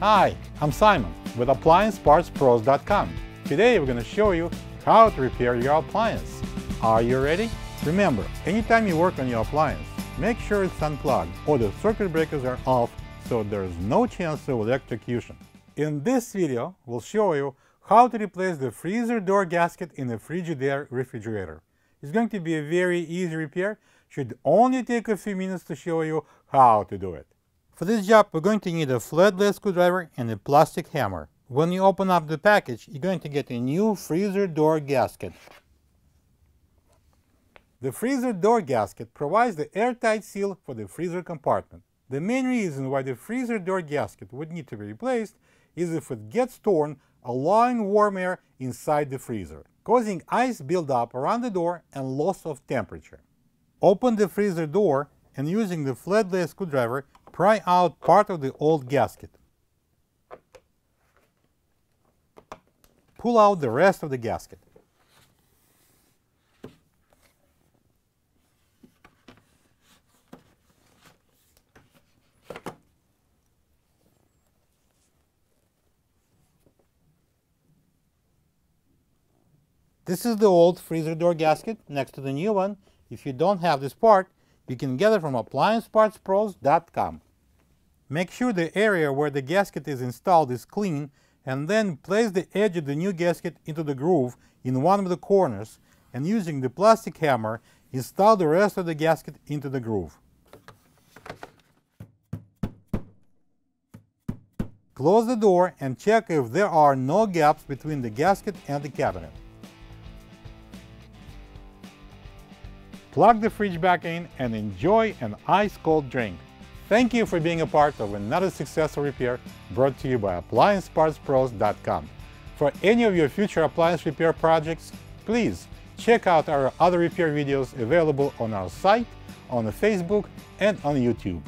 Hi, I'm Simon with AppliancePartsPros.com. Today we're going to show you how to repair your appliance. Are you ready? Remember, anytime you work on your appliance, make sure it's unplugged or the circuit breakers are off so there's no chance of electrocution. In this video, we'll show you how to replace the freezer door gasket in a Frigidaire refrigerator. It's going to be a very easy repair, should only take a few minutes to show you how to do it. For this job, we're going to need a flathead screwdriver and a plastic hammer. When you open up the package, you're going to get a new freezer door gasket. The freezer door gasket provides the airtight seal for the freezer compartment. The main reason why the freezer door gasket would need to be replaced is if it gets torn, allowing warm air inside the freezer, causing ice buildup around the door and loss of temperature. Open the freezer door and using the flathead screwdriver, pry out part of the old gasket. Pull out the rest of the gasket. This is the old freezer door gasket next to the new one. If you don't have this part, you can get it from appliancepartspros.com. Make sure the area where the gasket is installed is clean and then place the edge of the new gasket into the groove in one of the corners and using the plastic hammer install the rest of the gasket into the groove. Close the door and check if there are no gaps between the gasket and the cabinet. plug the fridge back in and enjoy an ice-cold drink. Thank you for being a part of another successful repair brought to you by AppliancePartsPros.com. For any of your future appliance repair projects, please check out our other repair videos available on our site, on Facebook, and on YouTube.